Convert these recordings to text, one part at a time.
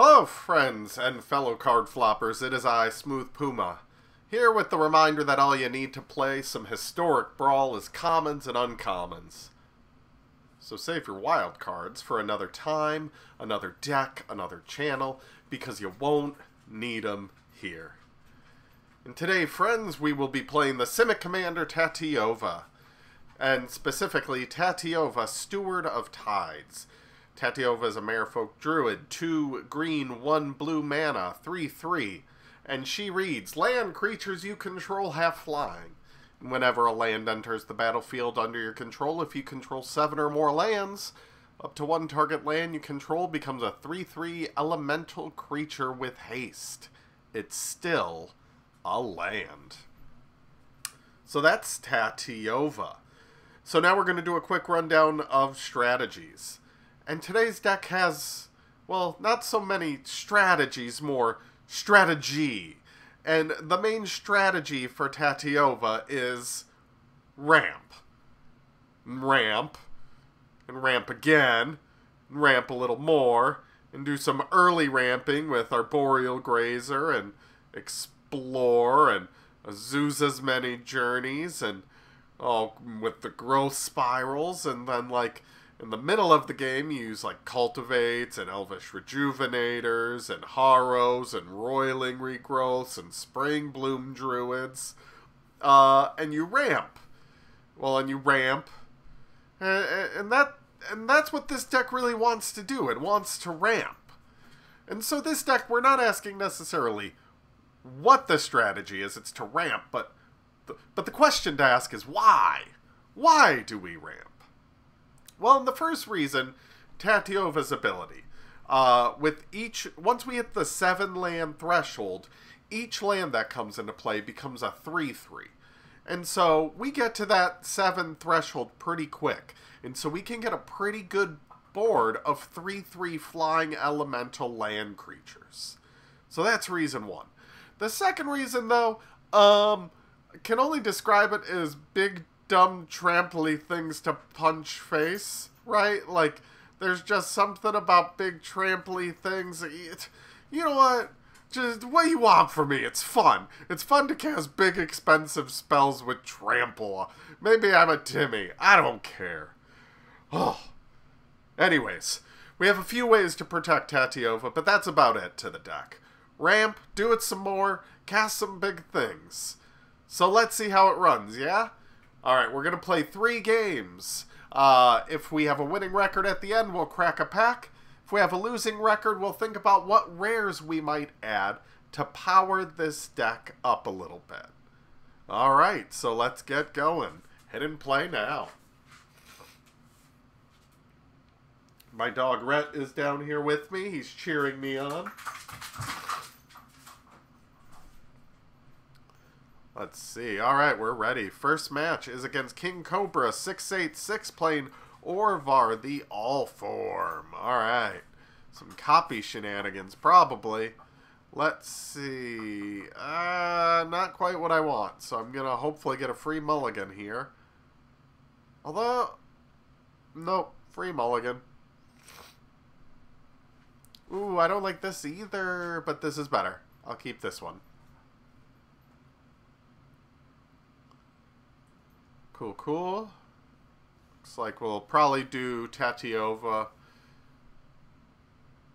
Hello, friends and fellow card floppers. It is I, Smooth Puma, here with the reminder that all you need to play some historic brawl is commons and uncommons. So save your wild cards for another time, another deck, another channel, because you won't need them here. And today, friends, we will be playing the Simic Commander Tatyova, and specifically Tatyova, Steward of Tides. Tatyova is a merfolk druid, 2 green, 1 blue mana, 3 3. And she reads Land creatures you control have flying. Whenever a land enters the battlefield under your control, if you control 7 or more lands, up to one target land you control becomes a 3 3 elemental creature with haste. It's still a land. So that's Tatyova. So now we're going to do a quick rundown of strategies. And today's deck has, well, not so many strategies, more strategy. And the main strategy for Tatyova is ramp. Ramp. And ramp again. And ramp a little more. And do some early ramping with Arboreal Grazer and Explore and Azusa's Many Journeys and all with the growth spirals and then like in the middle of the game, you use like cultivates and elvish rejuvenators and harrows and roiling regrowths and Springbloom druids, uh, and you ramp. Well, and you ramp, and, and that and that's what this deck really wants to do. It wants to ramp, and so this deck we're not asking necessarily what the strategy is. It's to ramp, but the, but the question to ask is why. Why do we ramp? Well, the first reason, Tatyova's ability. Uh, with each, once we hit the seven land threshold, each land that comes into play becomes a 3 3. And so we get to that seven threshold pretty quick. And so we can get a pretty good board of 3 3 flying elemental land creatures. So that's reason one. The second reason, though, um, can only describe it as big dumb tramply things to punch face, right? Like, there's just something about big tramply things. It, you know what? Just what you want from me. It's fun. It's fun to cast big, expensive spells with trample. Maybe I'm a Timmy. I don't care. Oh. Anyways, we have a few ways to protect Tatyova, but that's about it to the deck. Ramp, do it some more, cast some big things. So let's see how it runs, yeah? All right, we're going to play three games. Uh, if we have a winning record at the end, we'll crack a pack. If we have a losing record, we'll think about what rares we might add to power this deck up a little bit. All right, so let's get going. Hit and play now. My dog Rhett is down here with me. He's cheering me on. Let's see. All right, we're ready. First match is against King Cobra 686 playing Orvar the All Form. All right. Some copy shenanigans, probably. Let's see. Uh, not quite what I want, so I'm going to hopefully get a free mulligan here. Although, nope, free mulligan. Ooh, I don't like this either, but this is better. I'll keep this one. Cool, cool. Looks like we'll probably do Tatyova.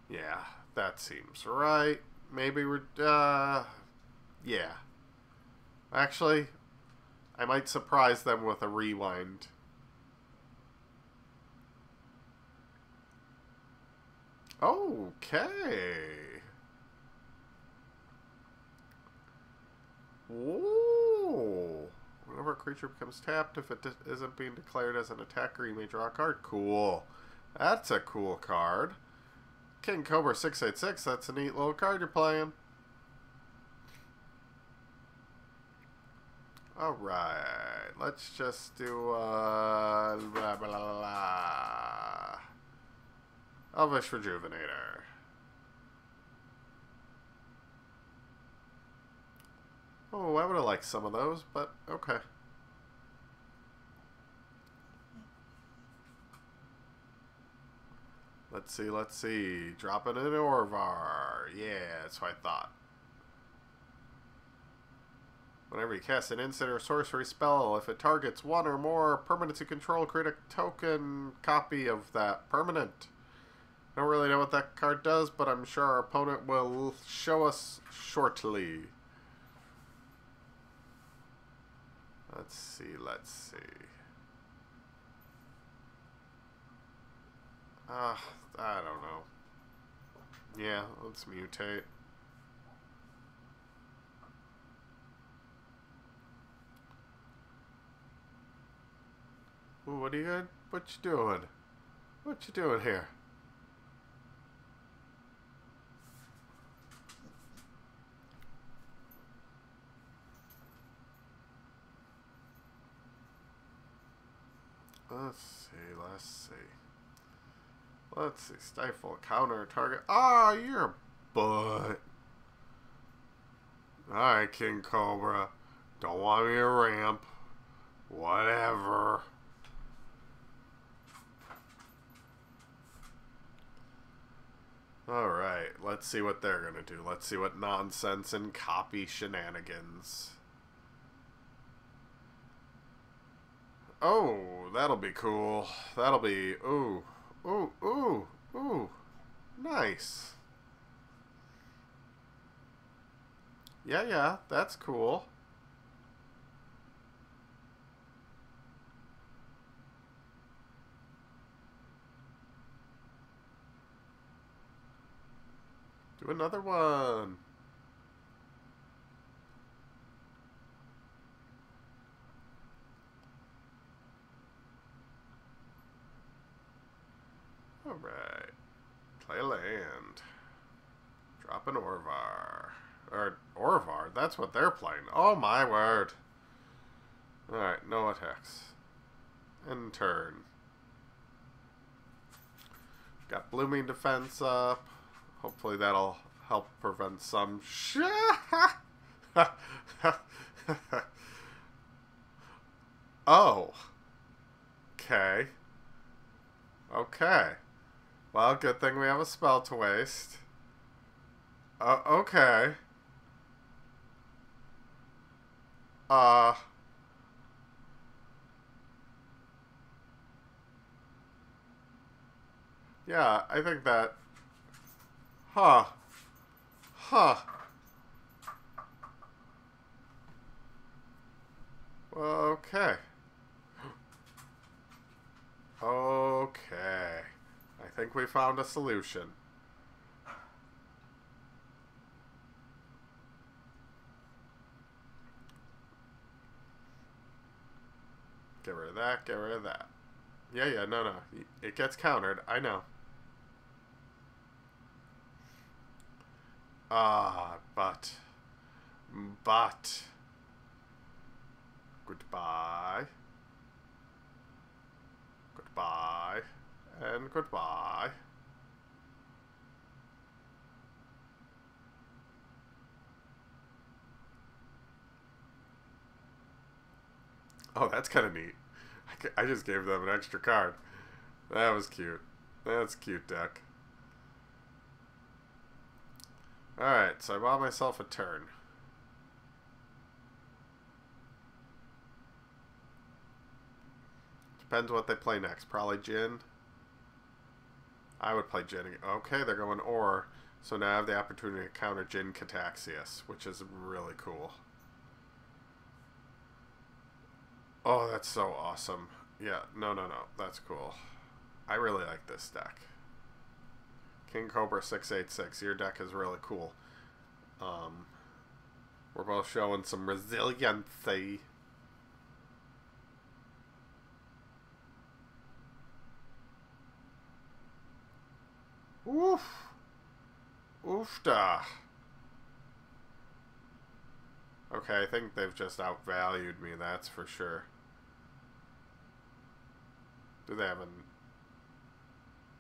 Yeah, that seems right. Maybe we're, uh, yeah. Actually, I might surprise them with a rewind. Okay. Ooh. Whenever a creature becomes tapped, if it isn't being declared as an attacker, you may draw a card. Cool. That's a cool card. King Cobra 686, that's a neat little card you're playing. Alright, let's just do, uh, blah, blah, blah, blah. Elvish Rejuvenator. Oh, I would have liked some of those, but okay. Let's see, let's see. Dropping an Orvar. Yeah, that's what I thought. Whenever you cast an instant or sorcery spell, if it targets one or more permanents you control, create a token copy of that permanent. I don't really know what that card does, but I'm sure our opponent will show us shortly. Let's see, let's see. Ah, uh, I don't know. Yeah, let's mutate. Ooh, what are you? What you doing? What you doing here? Let's see, let's see. Let's see, stifle, counter, target. Ah, oh, you're a butt. Alright, King Cobra. Don't want me to ramp. Whatever. Alright, let's see what they're to do. Let's see what nonsense and copy shenanigans. Oh, that'll be cool. That'll be... Ooh. Ooh, ooh, ooh. Nice. Yeah, yeah, that's cool. Do another one. Alright. Play land. Drop an Orvar. Or, Orvar, that's what they're playing. Oh my word. Alright, no attacks. And turn. Got Blooming Defense up. Hopefully that'll help prevent some sh Oh. Okay. Okay. Well, good thing we have a spell to waste. Uh, okay. Uh... Yeah, I think that Huh. Huh. Okay. Okay. Think we found a solution. Get rid of that, get rid of that. Yeah, yeah, no, no. It gets countered. I know. Ah, but, but, goodbye, and goodbye. Oh, that's kind of neat. I just gave them an extra card. That was cute. That's cute, deck. Alright, so I bought myself a turn. Depends what they play next. Probably Jin. I would play Jin. Okay, they're going Or. So now I have the opportunity to counter Jin-Gitaxias, which is really cool. Oh, that's so awesome. Yeah, no, no, no. That's cool. I really like this deck. King Cobra 686. Your deck is really cool. Um, we're both showing some resiliency. Oof. Oofda. Okay, I think they've just outvalued me, that's for sure. Do they have an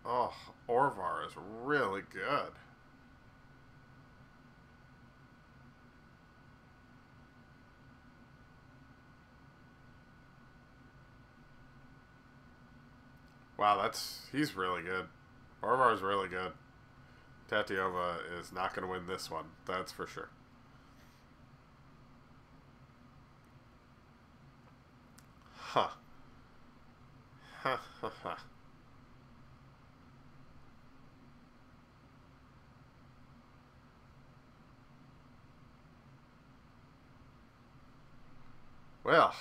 Oh, Orvar is really good. Wow, that's he's really good. Orvar is really good. Tatyova is not going to win this one. That's for sure. Huh. Ha ha ha. Well,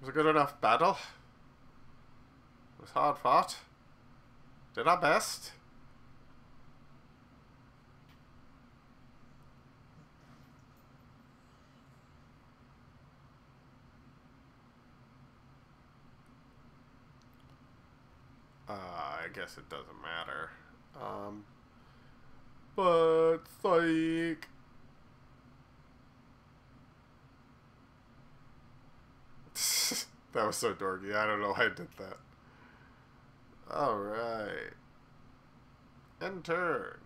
it was a good enough battle. Was hard fought. Did our best. Uh, I guess it doesn't matter. Um, but, like... that was so dorky. I don't know why I did that. Alright. End turn.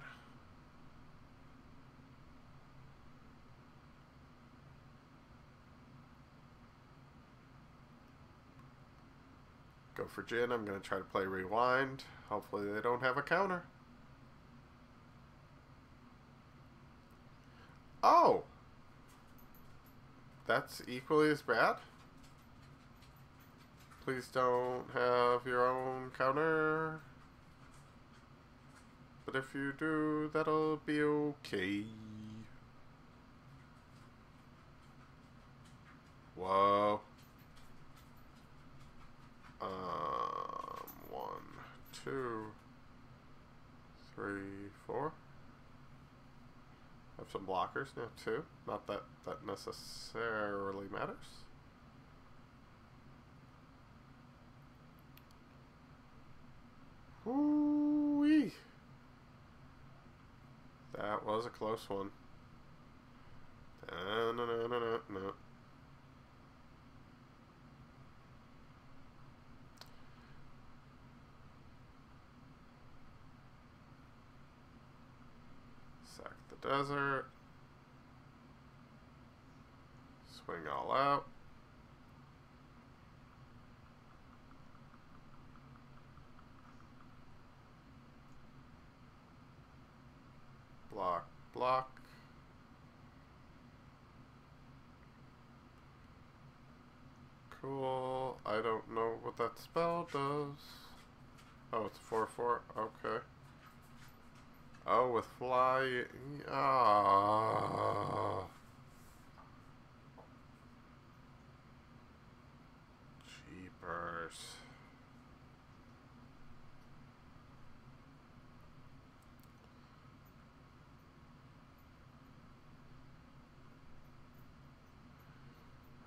Go for Jin. I'm going to try to play Rewind. Hopefully they don't have a counter. Oh! That's equally as bad? Please don't have your own counter. But if you do, that'll be okay. Whoa. Um, one, two, three, four. Have some blockers now too. Not that that necessarily matters. Woo-wee. That was a close one. No, no, no, no, no. Sack the desert. Swing all out. block, block. Cool. I don't know what that spell does. Oh, it's 4-4. Okay. Oh, with fly. Ah. Jeepers.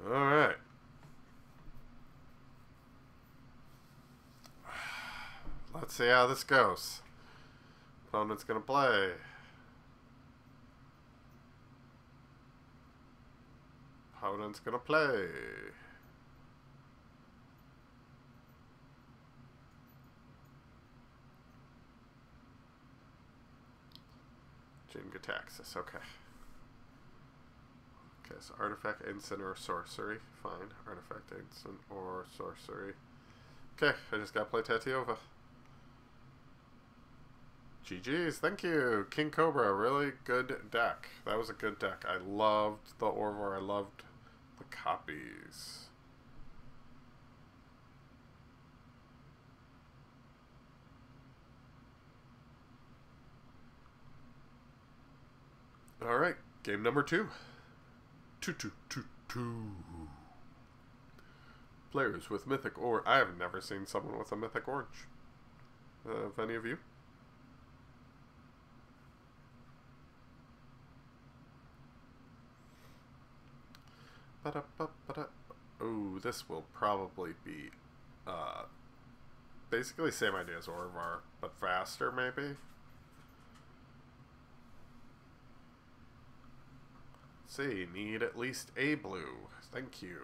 Alright. Let's see how this goes. Opponent's gonna play. Opponent's gonna play. Jin-Gitaxias, okay. Okay, so artifact, instant, or sorcery. Fine. Artifact, instant, or sorcery. Okay, I just gotta play Tatyova. GG's, thank you. King Cobra, really good deck. That was a good deck. I loved the Orvar, I loved the copies. Alright, game number two. Two, two, two, two. Players with Mythic or I have never seen someone with a Mythic Orange. Uh, have any of you? Oh, this will probably be uh, basically same idea as Orvar, but faster maybe. see, need at least a blue. Thank you.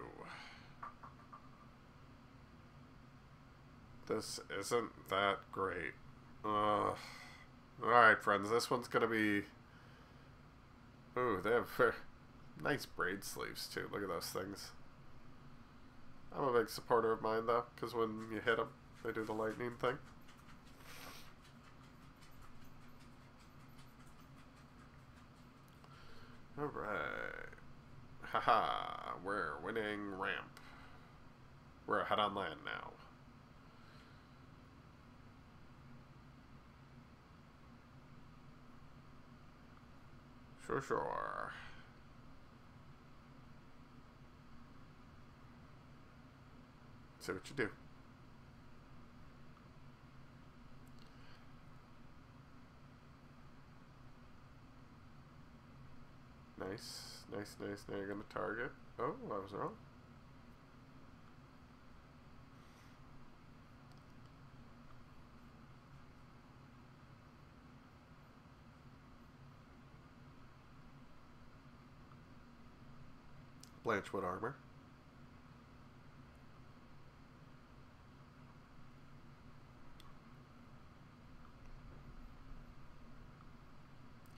This isn't that great. Alright, friends, this one's gonna be... Ooh, they have nice braid sleeves, too. Look at those things. I'm a big supporter of mine, though, because when you hit them, they do the lightning thing. Alright. Haha, we're winning ramp. We're ahead on land now. Sure, sure. What you do. Nice, nice, nice. Now you're going to target. Oh, I was wrong. Blanchwood armor.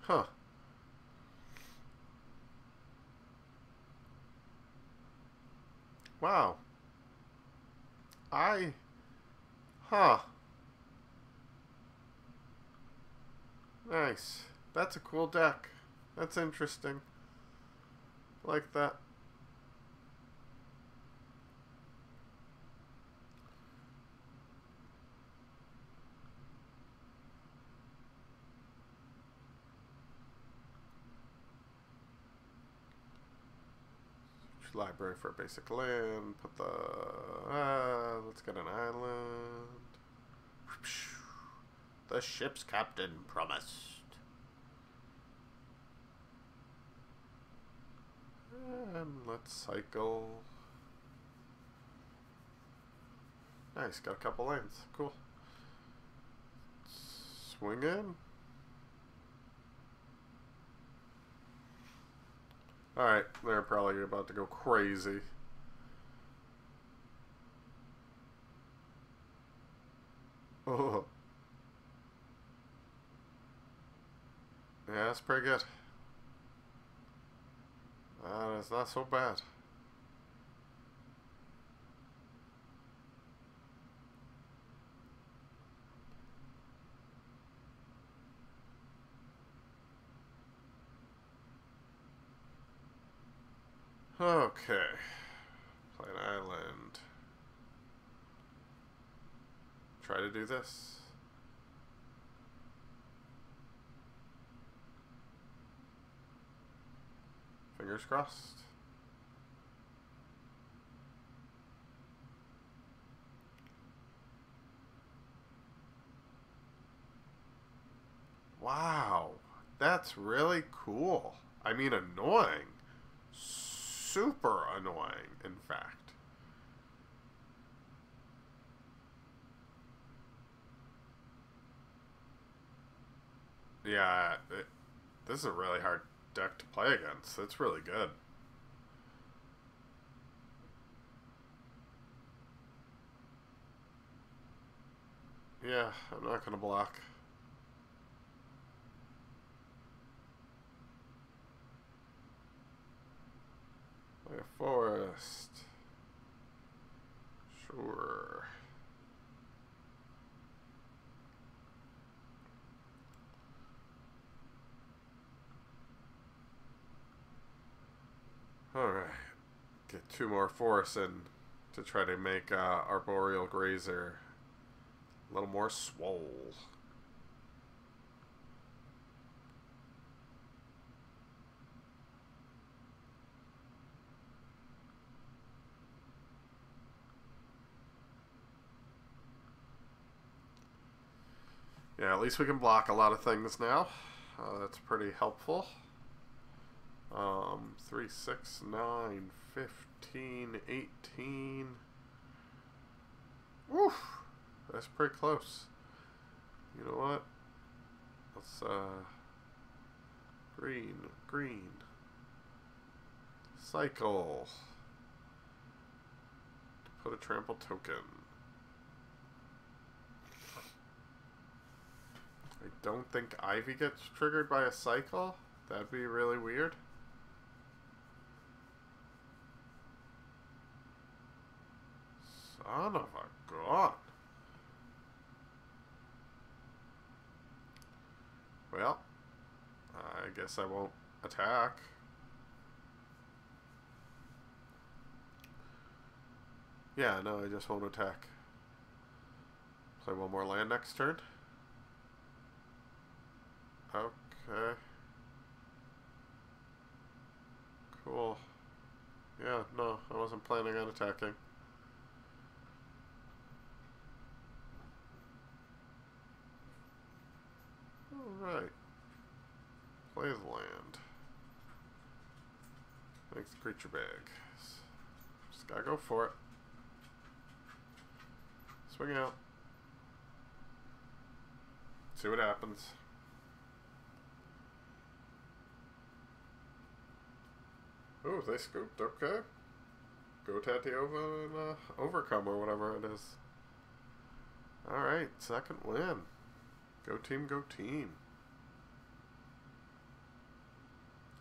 Huh. Wow. I... Huh. Nice. That's a cool deck. That's interesting. Like that. Library for a basic land. Put the... Uh, let's get an island. The ship's captain promised. And let's cycle. Nice, got a couple lanes. Cool. Swing in. Alright, they're probably about to go crazy. Oh. Yeah, that's pretty good. Uh, it's not so bad. Okay. Plain Island. Try to do this. Fingers crossed. Wow. That's really cool. I mean, annoying super annoying, in fact. Yeah, it, this is a really hard deck to play against. It's really good. Yeah, I'm not going to block. Forest. Sure. Alright. Get two more forests in to try to make uh, Arboreal Grazer a little more swole. Yeah, at least we can block a lot of things now. Uh, that's pretty helpful. Um, 3, 6, 9, 15, 18. Woof! That's pretty close. You know what? Let's, uh, green, green. Cycle. To put a trample token. I don't think Ivy gets triggered by a cycle. That'd be really weird. Son of a god. Well, I guess I won't attack. Yeah, no, I just won't attack. Play one more land next turn. Okay. Cool. Yeah, no, I wasn't planning on attacking. Alright. Play the land. Makes creature big. Just gotta go for it. Swing out. See what happens. Oh, they scooped. Okay. Go Tatyova and uh, overcome or whatever it is. Alright, second win. Go team, go team.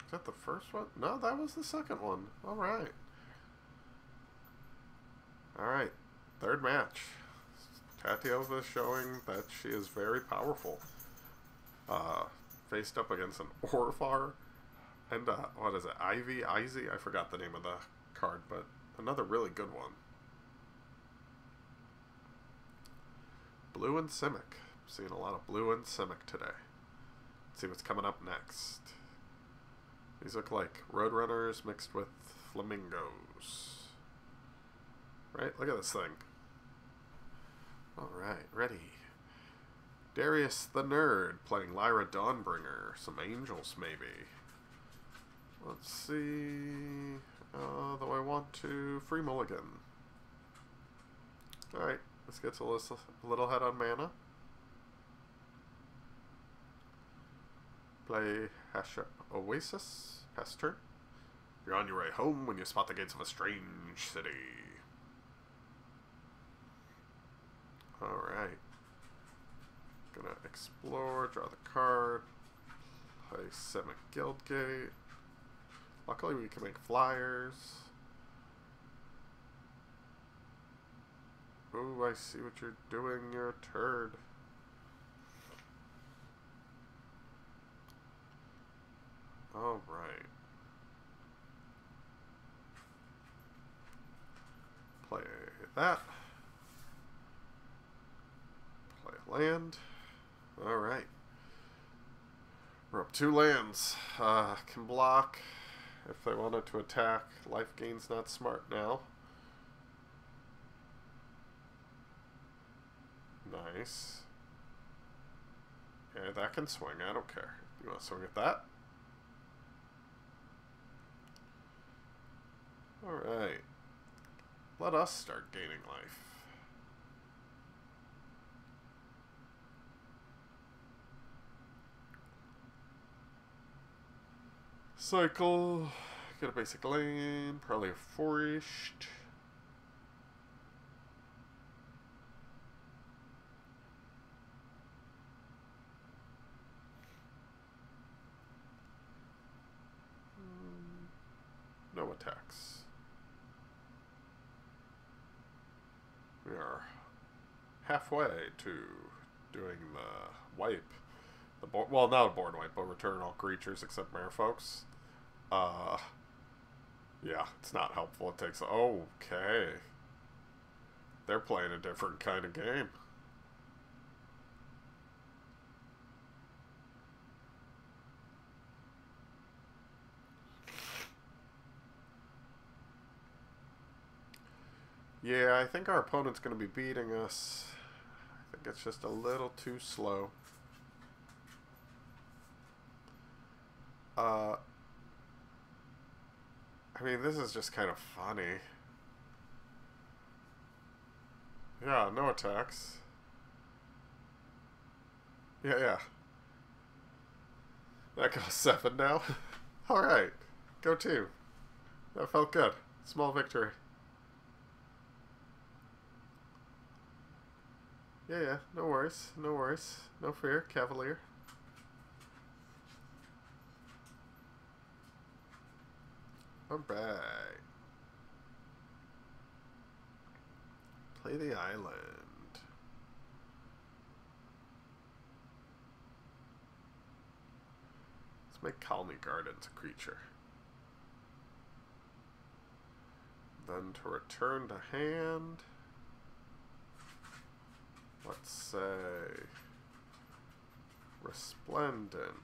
Is that the first one? No, that was the second one. Alright. Alright, third match. Tatyova showing that she is very powerful. Uh, faced up against an Orvar and, uh, what is it, Ivy? Izzy? I forgot the name of the card, but another really good one. Blue and Simic. Seeing a lot of blue and Simic today. Let's see what's coming up next. These look like Roadrunners mixed with Flamingos. Right? Look at this thing. Alright, ready. Darius the Nerd playing Lyra Dawnbringer. Some angels, maybe. Let's see. Uh, though I want to. Free Mulligan. Alright, this gets a little, a little head on mana. Play Hashep Oasis. Pester. You're on your way home when you spot the gates of a strange city. Alright. Gonna explore, draw the card, play Simic Guildgate. Luckily we can make flyers. Oh, I see what you're doing, you're a turd. Alright. Play that. Play land. Alright. We're up two lands. Uh, can block if they wanted to attack. Life gain's not smart now. Nice. Yeah, that can swing. I don't care. You want to swing at that? Alright. Let us start gaining life. Cycle, get a basic lane, probably a forest. Hmm, no attacks. We are halfway to doing the wipe. The board, well, not a board wipe, but return all creatures except merfolks. Uh, yeah, it's not helpful. It takes, okay. They're playing a different kind of game. Yeah, I think our opponent's going to be beating us. I think it's just a little too slow. Uh, I mean, this is just kind of funny. Yeah, no attacks. Yeah, yeah. That goes seven now. Alright. Go two. That felt good. Small victory. Yeah, yeah. No worries. No worries. No fear. Cavalier. Alright. Play the island. Let's make Khalni Gardens a creature. Then to return to hand, let's say Resplendent,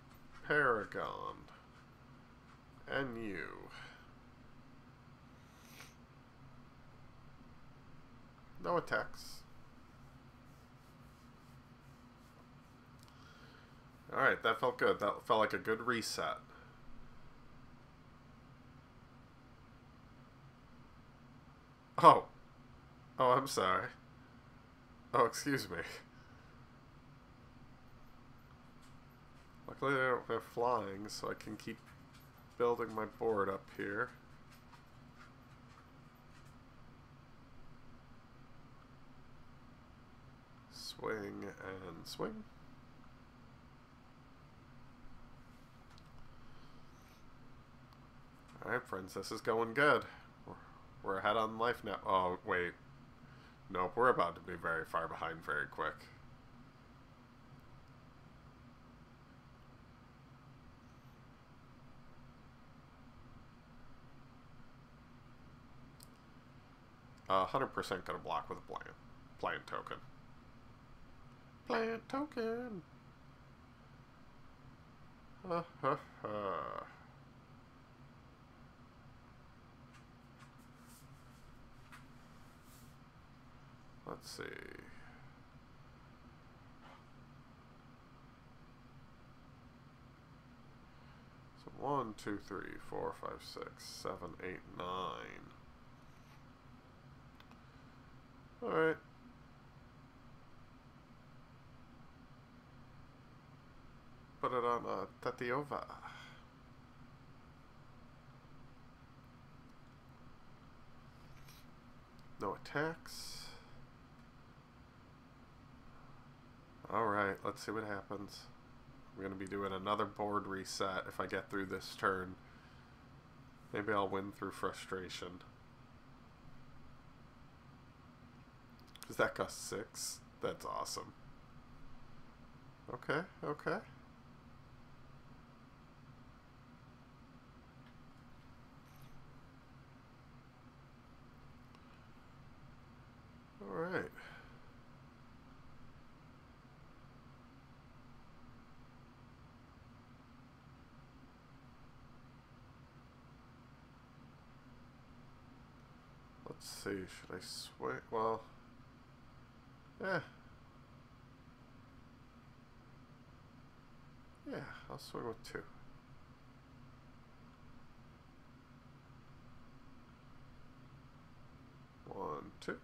Paragon, and you. No attacks. Alright, that felt good. That felt like a good reset. Oh. Oh, I'm sorry. Oh, excuse me. Luckily have flying, so I can keep building my board up here. Swing and swing. Alright, friends, this is going good. We're ahead on life now. Oh, wait. Nope, we're about to be very far behind very quick. Uh, 100% gonna block with a plant. Plant token. Plant token! Let's see. So one, two, three, four, five, six, seven, eight, nine. Alright. Put it on a Tatyova. No attacks. Alright, let's see what happens. I'm going to be doing another board reset if I get through this turn. Maybe I'll win through frustration. Does that cost six? That's awesome. Okay, okay. Alright. Let's see, should I swing? Well, yeah. Yeah, I'll swing with two. One, two.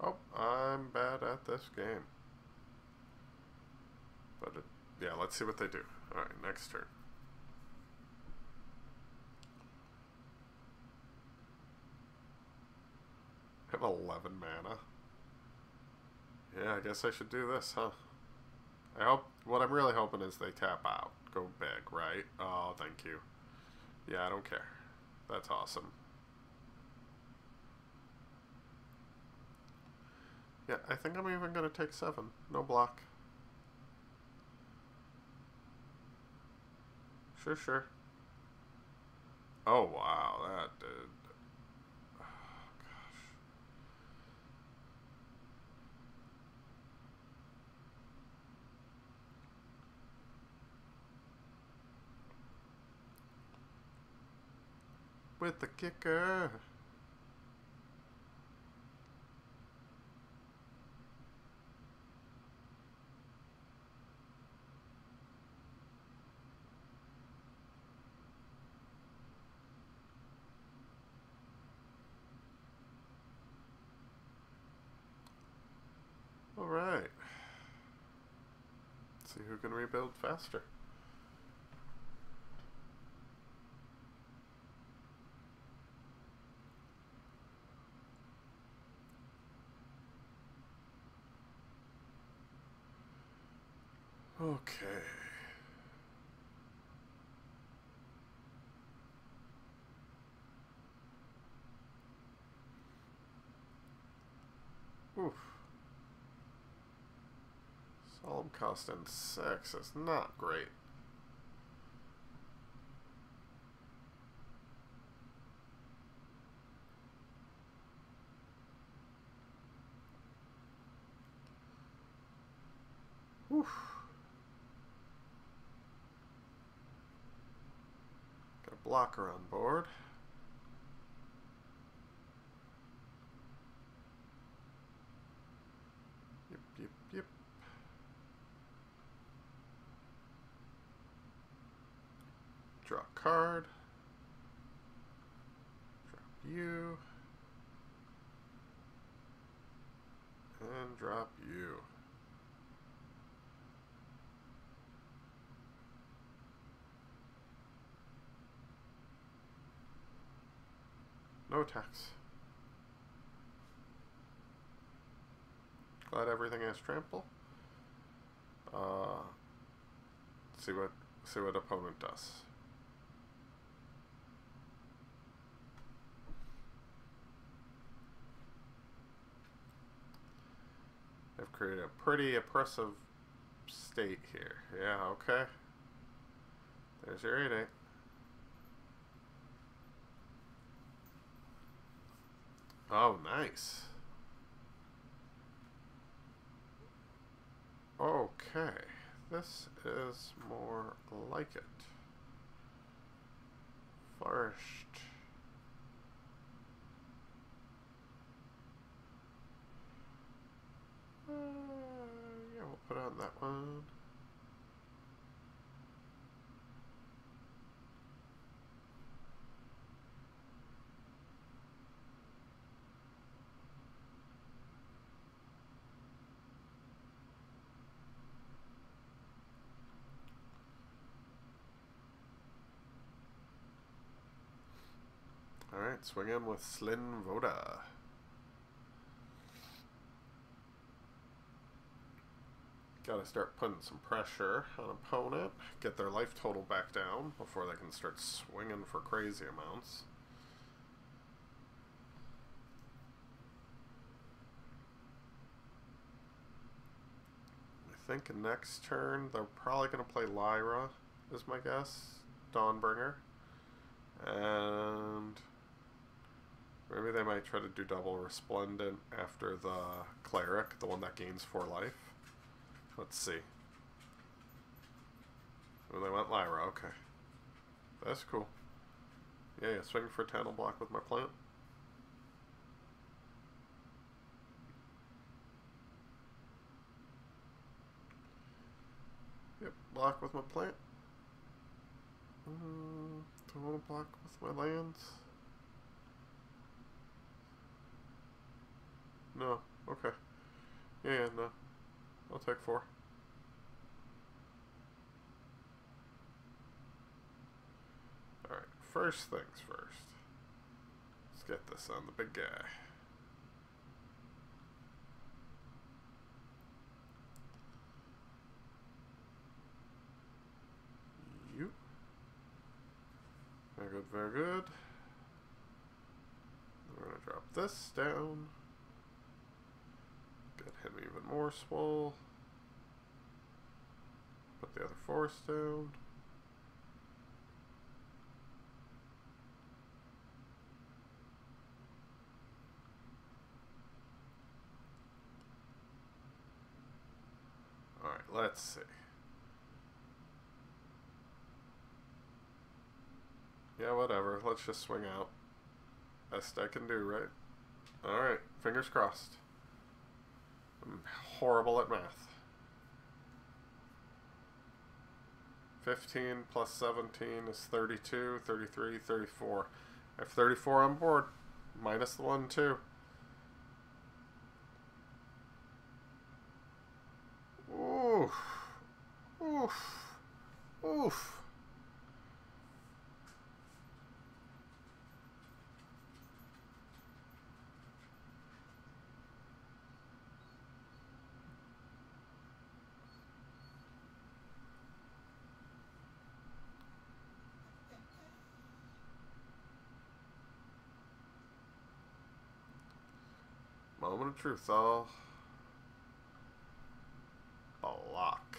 Oh, I'm bad at this game. But it, yeah, let's see what they do. Alright, next turn. I have 11 mana. Yeah, I guess I should do this, huh? I hope, what I'm really hoping is they tap out. Go big, right? Oh, thank you. Yeah, I don't care. That's awesome. Yeah, I think I'm even going to take seven. No block. Sure, sure. Oh, wow, that did. Oh, gosh. With the kicker. rebuild faster. Okay. Oof. Solemn cost and six is not great. Oof. Got a blocker on board. Yep, yep, yep. Draw a card. Drop you. And drop you. No attacks. Glad everything has trample. Uh, see what see what opponent does. Created a pretty oppressive state here. Yeah, okay. There's your 8 8. Oh, nice. Okay, this is more like it. First. Uh, yeah, we'll put on that one. Alright, swing in with Slinn Voda. Gotta start putting some pressure on opponent, get their life total back down before they can start swinging for crazy amounts. I think next turn they're probably going to play Lyra, is my guess. Dawnbringer. And maybe they might try to do double Resplendent after the Cleric, the one that gains 4 life. Let's see. Oh, they went Lyra, okay. That's cool. Yeah, yeah, swing for 10 will block with my plant. Yep, block with my plant. Mm, do want to block with my lands? No. Okay. Yeah, no. I'll take four. Alright, first things first. Let's get this on the big guy. You. Very good, very good. We're going to drop this down. Get him even more swole. Put the other force down. Alright, let's see. Yeah, whatever. Let's just swing out. Best I can do, right? Alright, fingers crossed. I'm horrible at math. 15 plus 17 is 32, 33, 34. I have 34 on board, minus the 1, 2. Oof. Oof. Oof. Moment of truth, though. Block.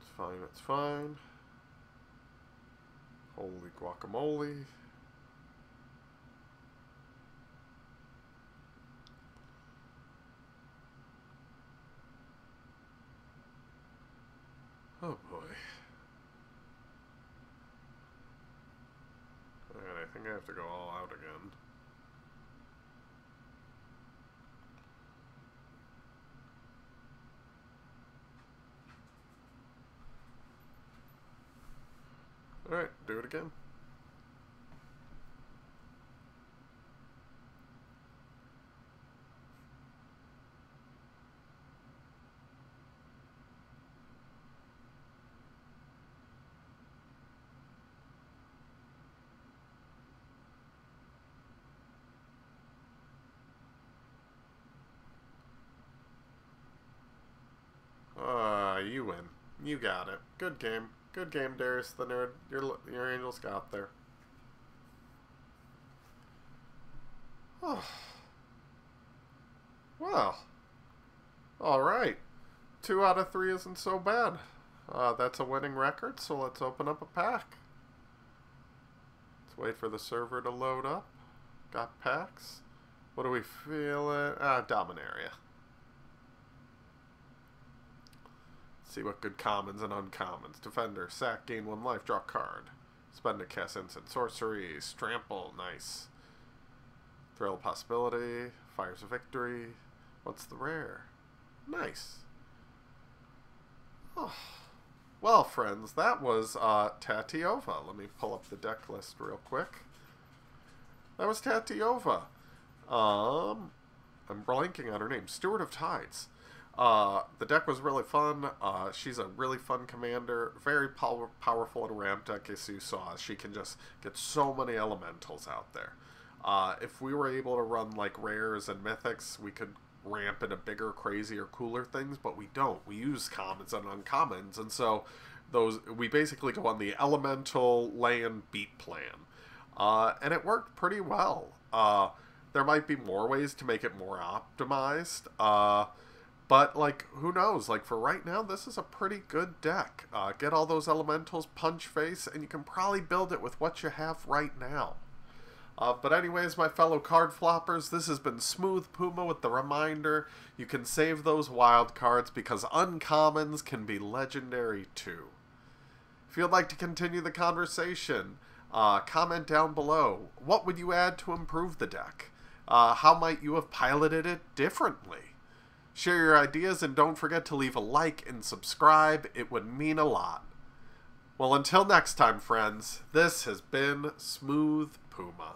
It's fine, it's fine. Holy guacamole. Oh boy. I have to go all out again. Alright, do it again. Ah, you win. You got it. Good game. Good game, Darius the nerd. Your your angels got there. Oh. Well. All right. Two out of three isn't so bad. Uh, that's a winning record, so let's open up a pack. Let's wait for the server to load up. Got packs. What are we feeling? Ah, Dominaria. See what good commons and uncommons. Defender, sack, gain one life, draw card. Spend a cast instant. Sorceries, trample, nice. Thrill possibility, fires of victory. What's the rare? Nice. Oh. Well, friends, that was uh, Tatyova. Let me pull up the deck list real quick. That was Tatyova. Um, I'm blanking on her name. Steward of Tides. Uh, the deck was really fun. Uh, she's a really fun commander, very power, powerful in ramp deck, as you saw. She can just get so many elementals out there. Uh, if we were able to run like rares and mythics, we could ramp into bigger, crazier, cooler things, but we don't. We use commons and uncommons, and so those we basically go on the elemental land beat plan, uh, and it worked pretty well. Uh, there might be more ways to make it more optimized. But, like, who knows? Like, for right now, this is a pretty good deck. Uh, get all those elementals, punch face, and you can probably build it with what you have right now. Uh, but anyways, my fellow card floppers, this has been Smooth Puma with the reminder you can save those wild cards because uncommons can be legendary too. If you'd like to continue the conversation, uh, comment down below. What would you add to improve the deck? Uh, how might you have piloted it differently? Share your ideas and don't forget to leave a like and subscribe. It would mean a lot. Well, until next time, friends, this has been Smooth Puma.